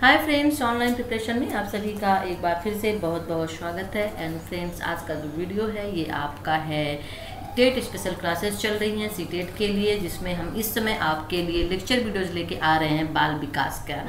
Hi friends online preparation में आप सभी का एक बार फिर से बहुत बहुत स्वागत है। एंड फ्रेंड्स आज का जो वीडियो है, ये आपका है। टेट स्पेशल क्लासेस चल रही हैं सी टेट के लिए, जिसमें हम इस समय आपके लिए लेक्चर वीडियोज़ लेके आ रहे हैं बाल विकास का।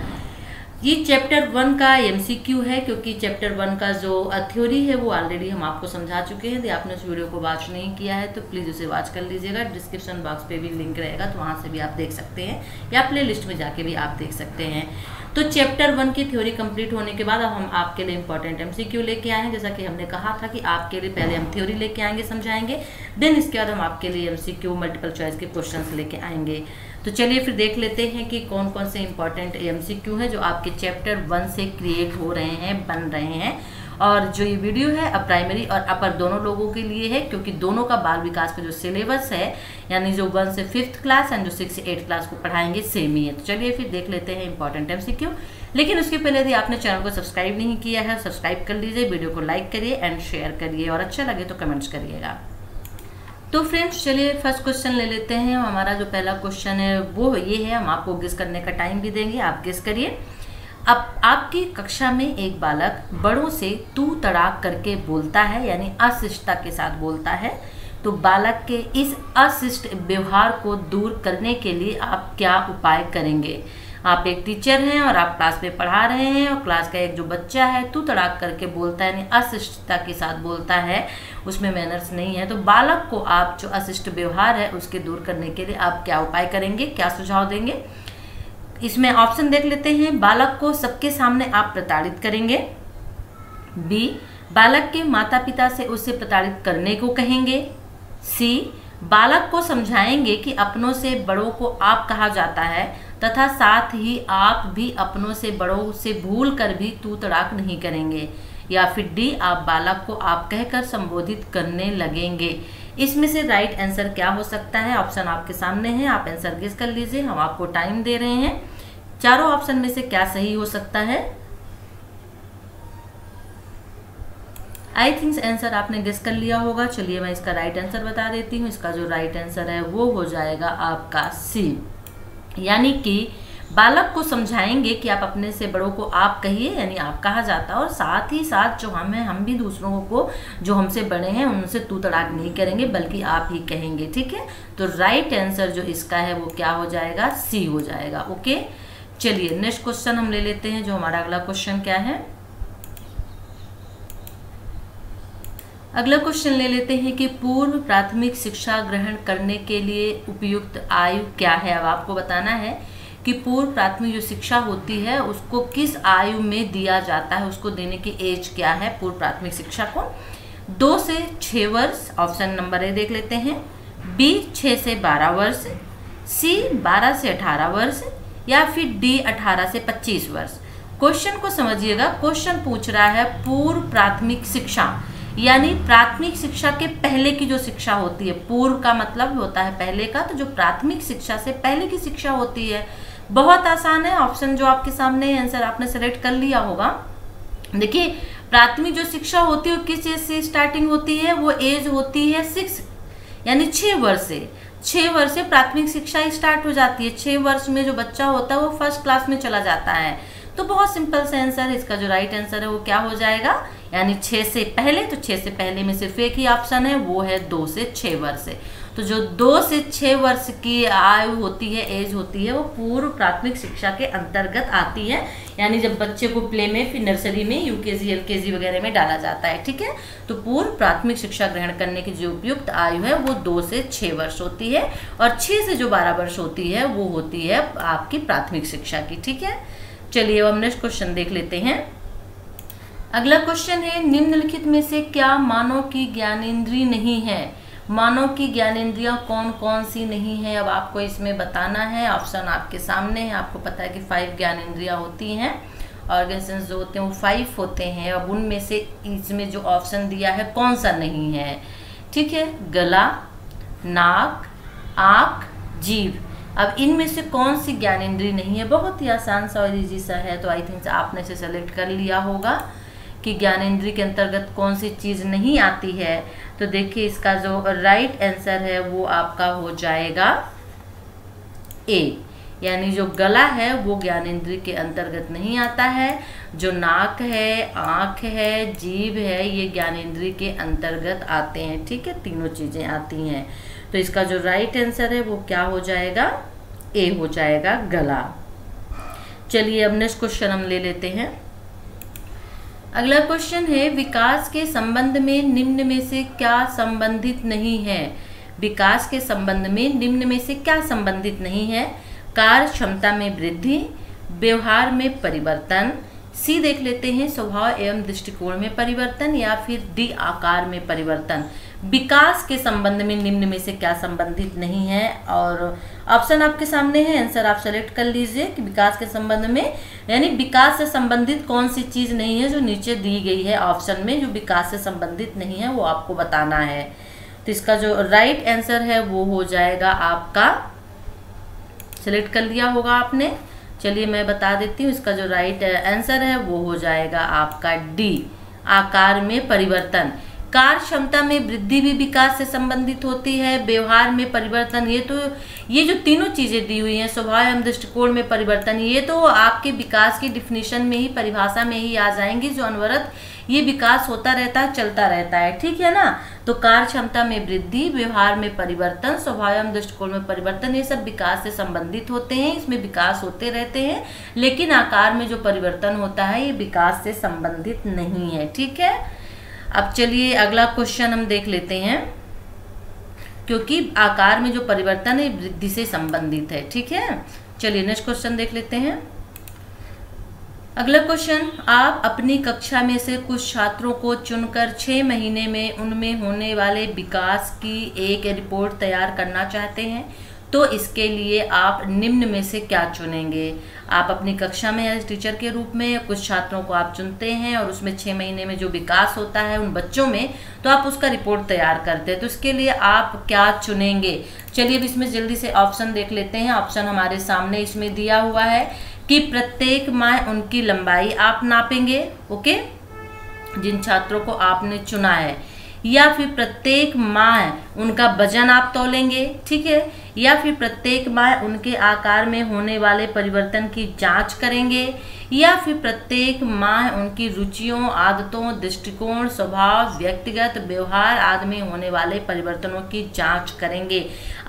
ये चैप्टर वन का एमसीक्यू है, क्योंकि चैप्टर वन का जो थ्योरी है, वो ऑलरेडी हम आपको समझा चुके हैं। यदि आपने उस वीडियो को वॉच नहीं किया है तो प्लीज़ उसे वॉच कर लीजिएगा। डिस्क्रिप्शन बॉक्स पे भी लिंक रहेगा तो वहाँ से भी आप देख सकते हैं। या प्ले लिस्ट में जाके भी आप देख सकते हैं। तो चैप्टर वन की थ्योरी कंप्लीट होने के बाद अब हम आपके लिए इंपॉर्टेंट एमसीक्यू लेके आए हैं। जैसा कि हमने कहा था कि आपके लिए पहले हम थ्योरी लेके आएँगे, समझाएँगे। देन इसके बाद हम आपके लिए एमसीक्यू मल्टीपल चॉइस के क्वेश्चंस लेके आएँगे। तो चलिए फिर देख लेते हैं कि कौन कौन से इंपॉर्टेंट एमसीक्यू हैं जो आपके चैप्टर वन से क्रिएट हो रहे हैं, बन रहे हैं। और जो ये वीडियो है, अब प्राइमरी और अपर दोनों लोगों के लिए है, क्योंकि दोनों का बाल विकास का जो सिलेबस है, यानी जो वन से फिफ्थ क्लास एंड जो सिक्स से एट क्लास को पढ़ाएँगे सेम ही है। तो चलिए फिर देख लेते हैं इंपॉर्टेंट एमसीक्यू लेकिन उसके पहले यदि आपने चैनल को सब्सक्राइब नहीं किया है सब्सक्राइब कर लीजिए वीडियो को लाइक करिए एंड शेयर करिए। और अच्छा लगे तो कमेंट्स करिएगा। तो फ्रेंड्स चलिए फ़र्स्ट क्वेश्चन ले लेते हैं। हमारा जो पहला क्वेश्चन है, वो ये है, हम आपको गेस करने का टाइम भी देंगे, आप गेस करिए। अब आपकी कक्षा में एक बालक बड़ों से तू तड़ाक करके बोलता है, यानी अशिष्टता के साथ बोलता है। तो बालक के इस अशिष्ट व्यवहार को दूर करने के लिए आप क्या उपाय करेंगे? आप एक टीचर हैं और आप क्लास में पढ़ा रहे हैं और क्लास का एक जो बच्चा है, तू तड़ाक करके बोलता है, यानी अशिष्टता के साथ बोलता है, उसमें मैनर्स नहीं है। तो बालक को आप जो अशिष्ट व्यवहार है, उसके दूर करने के लिए आप क्या उपाय करेंगे, क्या सुझाव देंगे? इसमें ऑप्शन देख लेते हैं। बालक को सबके सामने आप प्रताड़ित करेंगे। बी बालक के माता पिता से उसे प्रताड़ित करने को कहेंगे। सी बालक को समझाएँगे कि अपनों से बड़ों को आप कहा जाता है तथा साथ ही आप भी अपनों से बड़ों से भूल कर भी तू तड़ाक नहीं करेंगे। या फिर डी, आप बालक को आप कहकर संबोधित करने लगेंगे। इसमें से राइट आंसर क्या हो सकता है? ऑप्शन आपके सामने है। आप आंसर गेस कर लीजिए। हम आपको टाइम दे रहे हैं। चारों ऑप्शन में से क्या सही हो सकता है? आई थिंक आंसर आपने गेस कर लिया होगा। चलिए मैं इसका राइट आंसर बता देती हूँ। इसका जो राइट आंसर है, वो हो जाएगा आपका सी यानी कि बालक को समझाएँगे कि आप अपने से बड़ों को आप कहिए, यानी आप कहा जाता है। और साथ ही साथ जो हम हैं हम भी दूसरों को, जो हमसे बड़े हैं, उनसे तू तड़ाक नहीं करेंगे, बल्कि आप ही कहेंगे, ठीक है? तो राइट आंसर जो इसका है, वो क्या हो जाएगा? सी हो जाएगा ओके चलिए नेक्स्ट क्वेश्चन हम ले लेते हैं, जो हमारा अगला क्वेश्चन क्या है? अगला क्वेश्चन ले लेते हैं कि पूर्व प्राथमिक शिक्षा ग्रहण करने के लिए उपयुक्त आयु क्या है? अब आपको बताना है कि पूर्व प्राथमिक जो शिक्षा होती है, उसको किस आयु में दिया जाता है? उसको देने की एज क्या है पूर्व प्राथमिक शिक्षा को? दो से छः वर्ष ऑप्शन नंबर ए देख लेते हैं। बी छः से बारह वर्ष सी बारह से अठारह वर्ष, या फिर डी अठारह से पच्चीस वर्ष। क्वेश्चन को समझिएगा। क्वेश्चन पूछ रहा है पूर्व प्राथमिक शिक्षा। यानी प्राथमिक शिक्षा के पहले की जो शिक्षा होती है, पूर्व का मतलब होता है पहले का तो जो प्राथमिक शिक्षा से पहले की शिक्षा होती है, बहुत आसान है, ऑप्शन जो आपके सामने आंसर आपने सेलेक्ट कर लिया होगा। देखिए, प्राथमिक जो शिक्षा होती है किस एज से स्टार्टिंग होती है? वो एज होती है सिक्स यानी छः वर्ष से। छः वर्ष से प्राथमिक शिक्षा स्टार्ट हो जाती है। छः वर्ष में जो बच्चा होता है, वो फ़र्स्ट क्लास में चला जाता है। तो बहुत सिंपल से आंसर इसका जो राइट आंसर है वो क्या हो जाएगा? यानी छः से पहले तो छः से पहले में सिर्फ़ एक ही ऑप्शन है, वो है दो से छः वर्ष तो जो दो से छः वर्ष की आयु होती है एज होती है, वो पूर्व प्राथमिक शिक्षा के अंतर्गत आती है। यानी जब बच्चे को प्ले में, फिर नर्सरी में यूकेजी एलकेजी वगैरह में डाला जाता है, ठीक है? तो पूर्व प्राथमिक शिक्षा ग्रहण करने की जो उपयुक्त आयु है, वो दो से छः वर्ष होती है और छः से जो बारह वर्ष होती है, वो होती है आपकी प्राथमिक शिक्षा की, ठीक है? चलिए अब हम नेक्स्ट क्वेश्चन देख लेते हैं। अगला क्वेश्चन है, निम्नलिखित में से क्या मानव की ज्ञानेन्द्रीय नहीं है? मानव की ज्ञानेन्द्रियाँ कौन कौन सी नहीं है? अब आपको इसमें बताना है। ऑप्शन आपके सामने है। आपको पता है कि फाइव ज्ञानेन्द्रियाँ होती हैं। ऑर्गेशन जो होते हैं, वो फाइव होते हैं। अब उनमें से इसमें जो ऑप्शन दिया है, कौन सा नहीं है? ठीक है? गला, नाक, आँख जीव अब इनमें से कौन सी ज्ञानेन्द्रीय नहीं है? बहुत ही आसान सा और ईजी सा है तो आई थिंक आपने से सेलेक्ट कर लिया होगा कि ज्ञानेन्द्रीय के अंतर्गत कौन सी चीज़ नहीं आती है। तो देखिए इसका जो राइट आंसर है, वो आपका हो जाएगा ए यानी जो गला है, वो ज्ञानेन्द्रिय के अंतर्गत नहीं आता है। जो नाक है, आँख है, जीभ है, ये ज्ञानेन्द्रिय के अंतर्गत आते हैं। ठीक है, तीनों चीज़ें आती हैं। तो इसका जो राइट आंसर है वो क्या हो जाएगा? ए हो जाएगा गला। चलिए अब नेक्स्ट क्वेश्चन हम ले लेते हैं। अगला क्वेश्चन है, विकास के संबंध में निम्न में से क्या संबंधित नहीं है? विकास के संबंध में निम्न में से क्या संबंधित नहीं है? कार्य क्षमता में वृद्धि, व्यवहार में परिवर्तन सी देख लेते हैं, स्वभाव एवं दृष्टिकोण में परिवर्तन या फिर डी आकार में परिवर्तन। विकास के संबंध में निम्न में से क्या संबंधित नहीं है? और ऑप्शन आपके सामने है, आंसर आप सेलेक्ट कर लीजिए कि विकास के संबंध में, यानी विकास से संबंधित कौन सी चीज़ नहीं है जो नीचे दी गई है ऑप्शन में, जो विकास से संबंधित नहीं है, वो आपको बताना है। तो इसका जो राइट आंसर है, वो हो जाएगा आपका सेलेक्ट कर लिया होगा आपने। चलिए मैं बता देती हूँ, इसका जो राइट आंसर है, वो हो जाएगा आपका डी आकार में परिवर्तन। कार्य क्षमता में वृद्धि भी विकास से संबंधित होती है। व्यवहार में परिवर्तन, ये तो ये जो तीनों चीज़ें दी हुई हैं, स्वभाव एवं दृष्टिकोण में परिवर्तन, ये तो आपके विकास की डिफिनेशन में ही, परिभाषा में ही आ जाएँगी, जो अनवरत ये विकास होता रहता है, चलता रहता है, ठीक है ना? तो कार्य क्षमता में वृद्धि, व्यवहार में परिवर्तन, स्वभाव एवं दृष्टिकोण में परिवर्तन, ये सब विकास से संबंधित होते हैं, इसमें विकास होते रहते हैं, लेकिन आकार में जो परिवर्तन होता है, ये विकास से संबंधित नहीं है, ठीक है? अब चलिए अगला क्वेश्चन हम देख लेते हैं, क्योंकि आकार में जो परिवर्तन है वृद्धि से संबंधित है, ठीक है? चलिए नेक्स्ट क्वेश्चन देख लेते हैं। अगला क्वेश्चन, आप अपनी कक्षा में से कुछ छात्रों को चुनकर छः महीने में उनमें होने वाले विकास की एक रिपोर्ट तैयार करना चाहते हैं तो इसके लिए आप निम्न में से क्या चुनेंगे? आप अपनी कक्षा में एज टीचर के रूप में, कुछ छात्रों को आप चुनते हैं और उसमें छः महीने में जो विकास होता है उन बच्चों में तो आप उसका रिपोर्ट तैयार करते हैं। तो इसके लिए आप क्या चुनेंगे? चलिए अब इसमें जल्दी से ऑप्शन देख लेते हैं। ऑप्शन हमारे सामने इसमें दिया हुआ है। कि प्रत्येक माह उनकी लंबाई आप नापेंगे, ओके? जिन छात्रों को आपने चुना है। या फिर प्रत्येक माह उनका वज़न आप तोलेंगे, ठीक है? या फिर प्रत्येक माह उनके आकार में होने वाले परिवर्तन की जाँच करेंगे या फिर प्रत्येक माह उनकी रुचियों, आदतों, दृष्टिकोण, स्वभाव, व्यक्तिगत व्यवहार आदि में होने वाले परिवर्तनों की जाँच करेंगे।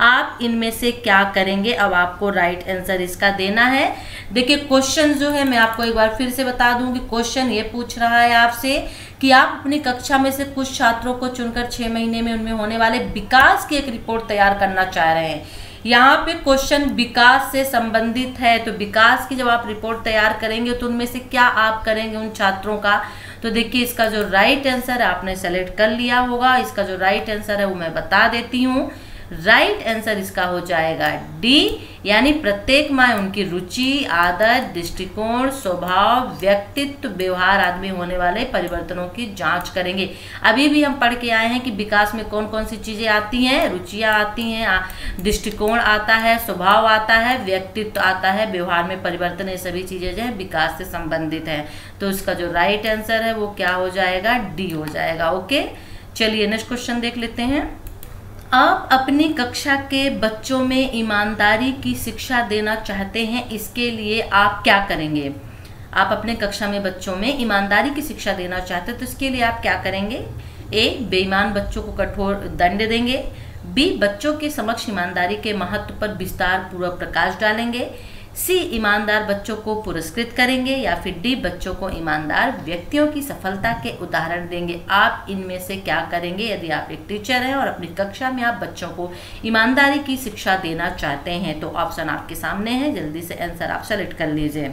आप इनमें से क्या करेंगे? अब आपको राइट आंसर इसका देना है। देखिए क्वेश्चन जो है, मैं आपको एक बार फिर से बता दूँ कि क्वेश्चन ये पूछ रहा है आपसे कि आप अपनी कक्षा में से कुछ छात्रों को चुनकर छह महीने में उनमें होने वाले विकास की एक रिपोर्ट तैयार करना चाह रहे हैं। यहाँ पे क्वेश्चन विकास से संबंधित है तो विकास की जब आप रिपोर्ट तैयार करेंगे तो उनमें से क्या आप करेंगे उन छात्रों का? तो देखिए, इसका जो राइट आंसर है, आपने सेलेक्ट कर लिया होगा। इसका जो राइट आंसर है, वो मैं बता देती हूँ। राइट आंसर इसका हो जाएगा डी यानी प्रत्येक माह उनकी रुचि, आदत, दृष्टिकोण, स्वभाव, व्यक्तित्व, व्यवहार आदि में होने वाले परिवर्तनों की जाँच करेंगे। अभी भी हम पढ़ के आए हैं कि विकास में कौन कौन सी चीज़ें आती हैं, रुचियाँ आती हैं दृष्टिकोण आता है, स्वभाव आता है, व्यक्तित्व आता है, व्यवहार में परिवर्तन, ये सभी चीज़ें जो है विकास से संबंधित है। तो इसका जो राइट आंसर है वो क्या हो जाएगा? डी हो जाएगा, ओके? चलिए नेक्स्ट क्वेश्चन देख लेते हैं। आप अपनी कक्षा के बच्चों में ईमानदारी की शिक्षा देना चाहते हैं, इसके लिए आप क्या करेंगे? आप अपने कक्षा में बच्चों में ईमानदारी की शिक्षा देना चाहते हैं तो इसके लिए आप क्या करेंगे? ए, बेईमान बच्चों को कठोर दंड देंगे। बी, बच्चों के समक्ष ईमानदारी के महत्व पर विस्तार पूर्वक प्रकाश डालेंगे। सी, ईमानदार बच्चों को पुरस्कृत करेंगे या फिर डी, बच्चों को ईमानदार व्यक्तियों की सफलता के उदाहरण देंगे। आप इनमें से क्या करेंगे? यदि आप एक टीचर हैं और अपनी कक्षा में आप बच्चों को ईमानदारी की शिक्षा देना चाहते हैं तो ऑप्शन आपके सामने है। जल्दी से आंसर आप सेलेक्ट कर लीजिए।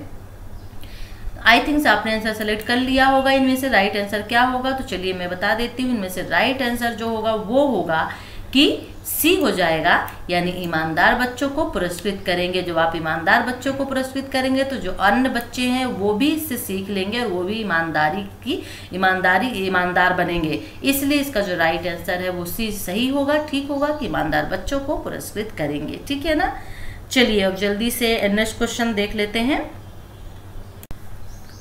आई थिंक आपने आंसर सेलेक्ट कर लिया होगा। इनमें से राइट right आंसर क्या होगा? तो चलिए मैं बता देती हूँ। इनमें से राइट right आंसर जो होगा, वो होगा कि सी हो जाएगा, यानी ईमानदार बच्चों को पुरस्कृत करेंगे। जब आप ईमानदार बच्चों को पुरस्कृत करेंगे तो जो अन्य बच्चे हैं, वो भी इससे सीख लेंगे और वो भी ईमानदारी की, ईमानदारी, ईमानदार बनेंगे। इसलिए इसका जो राइट आंसर है, वो सी सही होगा, ठीक होगा कि ईमानदार बच्चों को पुरस्कृत करेंगे। ठीक है ना? चलिए, अब जल्दी से नेक्स्ट क्वेश्चन देख लेते हैं।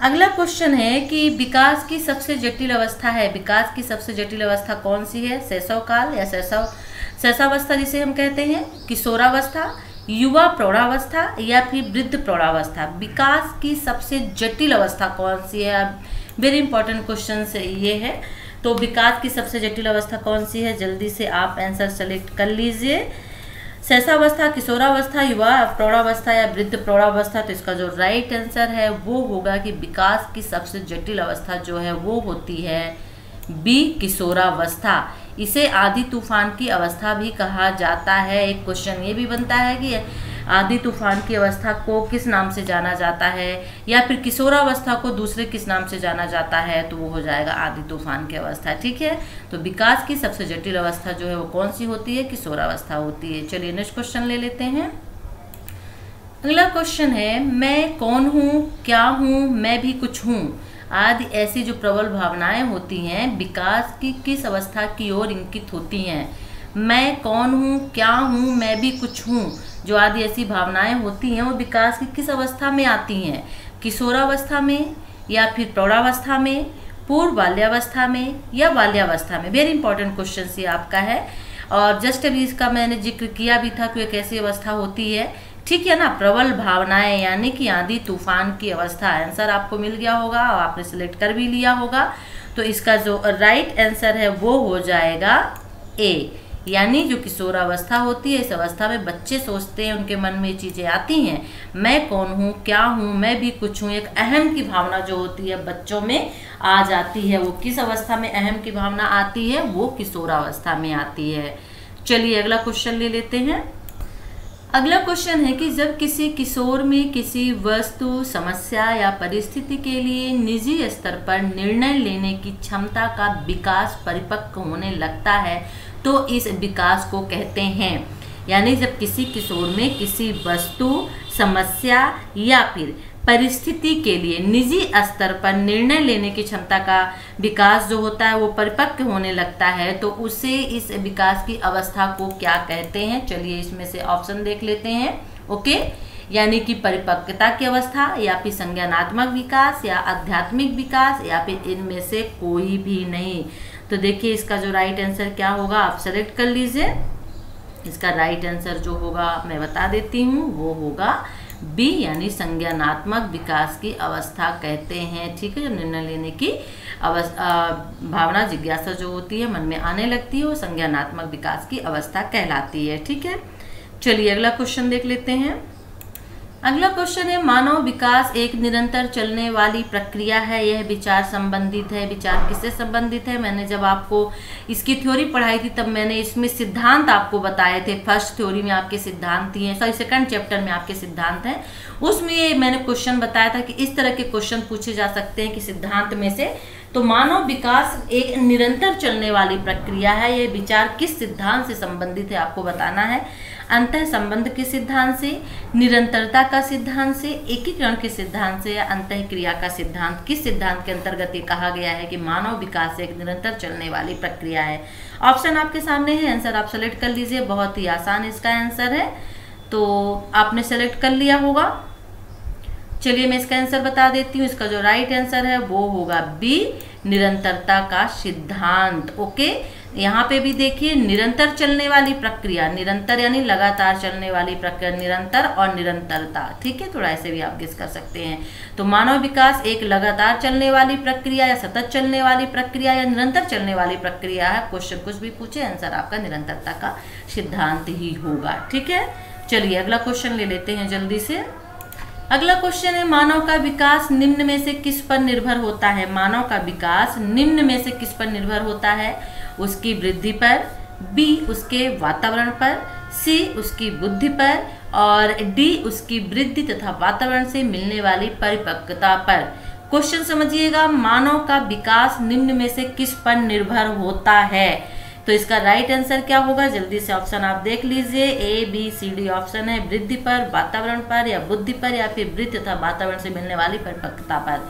अगला क्वेश्चन है कि विकास की सबसे जटिल अवस्था है। विकास की सबसे जटिल अवस्था कौन सी है? शैशव काल या शैशव शैशावस्था जिसे हम कहते हैं, किशोरावस्था, युवा प्रौढ़ावस्था या फिर वृद्ध प्रौढ़ावस्था। विकास की सबसे जटिल अवस्था कौन सी है? वेरी इंपॉर्टेंट क्वेश्चन ये है। तो विकास की सबसे जटिल अवस्था कौन सी है? जल्दी से आप आंसर सेलेक्ट कर लीजिए। सहसावस्था किशोरावस्था, युवा प्रौढ़ावस्था या वृद्ध प्रौढ़ावस्था तो इसका जो राइट आंसर है, वो होगा कि विकास की सबसे जटिल अवस्था जो है, वो होती है बी, किशोरावस्था। इसे आधी तूफ़ान की अवस्था भी कहा जाता है। एक क्वेश्चन ये भी बनता है कि आदि तूफ़ान की अवस्था को किस नाम से जाना जाता है या फिर किशोरावस्था को दूसरे किस नाम से जाना जाता है तो वो हो जाएगा आदि तूफ़ान की अवस्था, ठीक है? तो विकास की सबसे जटिल अवस्था जो है वो कौन सी होती है? किशोरावस्था होती है। चलिए नेक्स्ट क्वेश्चन ले लेते हैं। अगला क्वेश्चन है, मैं कौन हूँ? क्या हूँ? मैं भी कुछ हूँ। आदि ऐसी जो प्रबल भावनाएँ होती हैं, विकास की किस अवस्था की ओर इंकित होती हैं? मैं कौन हूँ? क्या हूँ? मैं भी कुछ हूँ। जो आदि ऐसी भावनाएँ होती हैं, वो विकास की किस अवस्था में आती हैं? किशोरावस्था में या फिर प्रौढ़ावस्था में? पूर्व बाल्यावस्था में या बाल्यावस्था में? वेरी इंपॉर्टेंट क्वेश्चन ये आपका है। और जस्ट अभी इसका मैंने ज़िक्र किया भी था कि एक ऐसी अवस्था होती है ठीक है ना? प्रबल भावनाएँ, यानी कि आंधी तूफ़ान की अवस्था आंसर आपको मिल गया होगा, और आपने सिलेक्ट कर भी लिया होगा। तो इसका जो राइट आंसर है, वो हो जाएगा ए यानी जो किशोरावस्था होती है, इस अवस्था में बच्चे सोचते हैं, उनके मन में चीज़ें आती हैं, मैं कौन हूँ, क्या हूँ, मैं भी कुछ हूँ, एक अहम की भावना जो होती है बच्चों में आ जाती है, वो किस अवस्था में अहम की भावना आती है, वो किशोरावस्था में आती है। चलिए अगला क्वेश्चन ले लेते हैं। अगला क्वेश्चन है कि जब किसी किशोर में किसी वस्तु, समस्या या परिस्थिति के लिए निजी स्तर पर निर्णय लेने की क्षमता का विकास परिपक्व होने लगता है तो इस विकास को कहते हैं। यानी जब किसी किशोर में किसी वस्तु, समस्या या फिर परिस्थिति के लिए, निजी स्तर पर निर्णय लेने की क्षमता का विकास जो होता है वो परिपक्व होने लगता है तो उसे इस विकास की अवस्था को क्या कहते हैं? चलिए इसमें से ऑप्शन देख लेते हैं। ओके यानी कि परिपक्वता की अवस्था या फिर संज्ञानात्मक विकास या आध्यात्मिक विकास या फिर इनमें से कोई भी नहीं। तो देखिए इसका जो राइट आंसर क्या होगा, आप सेलेक्ट कर लीजिए। इसका राइट आंसर जो होगा, मैं बता देती हूँ, वो होगा बी यानी संज्ञानात्मक विकास की अवस्था कहते हैं, ठीक है? जो निर्णय लेने की अवस्था भावना, जिज्ञासा जो होती है, मन में आने लगती है, वो संज्ञानात्मक विकास की अवस्था कहलाती है, ठीक है? चलिए अगला क्वेश्चन देख लेते हैं। अगला क्वेश्चन है, मानव विकास एक निरंतर चलने वाली प्रक्रिया है, यह विचार संबंधित है, विचार किससे संबंधित है? मैंने जब आपको इसकी थ्योरी पढ़ाई थी, तब मैंने इसमें सिद्धांत आपको बताए थे। फ़र्स्ट थ्योरी में आपके सिद्धांत ही सॉरी सेकंड चैप्टर में आपके सिद्धांत हैं। उसमें मैंने क्वेश्चन बताया था कि इस तरह के क्वेश्चन पूछे जा सकते हैं कि सिद्धांत में से तो मानव विकास एक निरंतर चलने वाली प्रक्रिया है। यह विचार किस सिद्धांत से संबंधित है आपको बताना है। अंत संबंध के सिद्धांत से, निरंतरता का सिद्धांत से, एकीकरण के सिद्धांत से या अंत क्रिया का सिद्धांत, किस सिद्धांत के अंतर्गत ये कहा गया है कि मानव विकास एक निरंतर चलने वाली प्रक्रिया है। ऑप्शन आपके सामने है, आंसर आप सेलेक्ट कर लीजिए। बहुत ही आसान इसका आंसर है। तो आपने सेलेक्ट कर लिया होगा। चलिए मैं इसका आंसर बता देती हूँ। इसका जो राइट आंसर है, वो होगा बी निरंतरता का सिद्धांत। ओके यहाँ पे भी देखिए, निरंतर चलने वाली प्रक्रिया, निरंतर यानी लगातार चलने वाली प्रक्रिया, निरंतर और निरंतरता। ठीक है? थोड़ा ऐसे भी आप गेस कर सकते हैं। तो मानव विकास एक लगातार चलने वाली प्रक्रिया या सतत चलने वाली प्रक्रिया या निरंतर चलने वाली प्रक्रिया है। क्वेश्चन कुछ भी पूछे आंसर आपका निरंतरता का सिद्धांत ही होगा। ठीक है? चलिए अगला क्वेश्चन ले लेते हैं जल्दी से। अगला क्वेश्चन है, मानव का विकास निम्न में से किस पर निर्भर होता है? मानव का विकास निम्न में से किस पर निर्भर होता है? उसकी वृद्धि पर बी उसके वातावरण पर सी उसकी बुद्धि पर, और डी उसकी वृद्धि तथा वातावरण से मिलने वाली परिपक्वता पर। क्वेश्चन समझिएगा, मानव का विकास निम्न में से किस पर निर्भर होता है? तो इसका राइट आंसर क्या होगा? जल्दी से ऑप्शन आप देख लीजिए। A B C D option है। वृद्धि पर, वातावरण पर या बुद्धि पर या फिर वृद्धि तथा वातावरण से मिलने वाली परिपक्वता पर।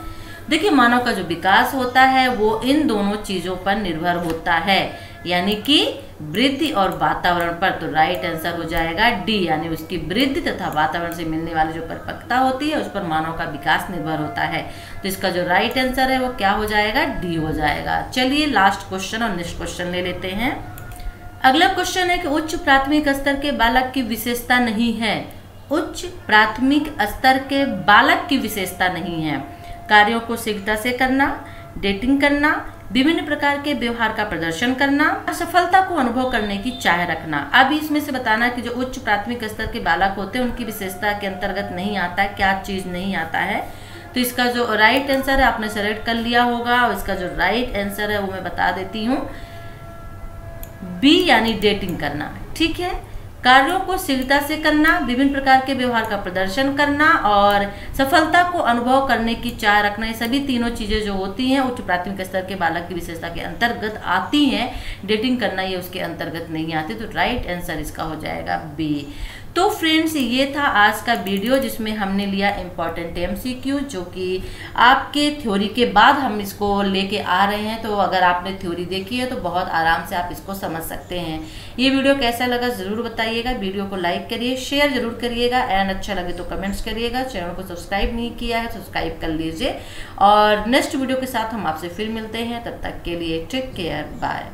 देखिए, मानव का जो विकास होता है, वो इन दोनों चीज़ों पर निर्भर होता है। यानी कि वृद्धि और वातावरण पर तो राइट आंसर हो जाएगा डी यानी उसकी वृद्धि तथा वातावरण से मिलने वाली जो परिपक्वता होती है, उस पर मानव का विकास निर्भर होता है। तो इसका जो राइट आंसर है, वो क्या हो जाएगा? डी हो जाएगा। चलिए लास्ट क्वेश्चन और नेक्स्ट क्वेश्चन ले लेते हैं। अगला क्वेश्चन है कि उच्च प्राथमिक स्तर के बालक की विशेषता नहीं है। उच्च प्राथमिक स्तर के बालक की विशेषता नहीं है। कार्यों को शीघ्रता से करना डेटिंग करना विभिन्न प्रकार के व्यवहार का प्रदर्शन करना सफलता को अनुभव करने की चाह रखना। अब इसमें से बताना कि जो उच्च प्राथमिक स्तर के बालक होते हैं, उनकी विशेषता के अंतर्गत नहीं आता क्या चीज़ नहीं आता है। तो इसका जो राइट आंसर है, आपने सेलेक्ट कर लिया होगा, और इसका जो राइट आंसर है, वो मैं बता देती हूँ। बी यानी डेटिंग करना, ठीक है? कार्यों को शीघ्रता से करना, विभिन्न प्रकार के व्यवहार का प्रदर्शन करना और सफलता को अनुभव करने की चाह रखना, ये सभी तीनों चीज़ें जो होती हैं, उच्च प्राथमिक स्तर के बालक की विशेषता के अंतर्गत आती हैं। डेटिंग करना ये उसके अंतर्गत नहीं आती तो राइट आंसर इसका हो जाएगा बी तो फ्रेंड्स, ये था आज का वीडियो जिसमें हमने लिया इंपॉर्टेंट एमसीक्यू जो कि आपके थ्योरी के बाद हम इसको लेके आ रहे हैं। तो अगर आपने थ्योरी देखी है तो बहुत आराम से आप इसको समझ सकते हैं। ये वीडियो कैसा लगा, ज़रूर बताइएगा। वीडियो को लाइक करिए शेयर ज़रूर करिएगा। एंड अच्छा लगे तो कमेंट्स करिएगा। चैनल को सब्सक्राइब नहीं किया है सब्सक्राइब कर लीजिए। और नेक्स्ट वीडियो के साथ हम आपसे फिर मिलते हैं। तब तक के लिए टेक केयर बाय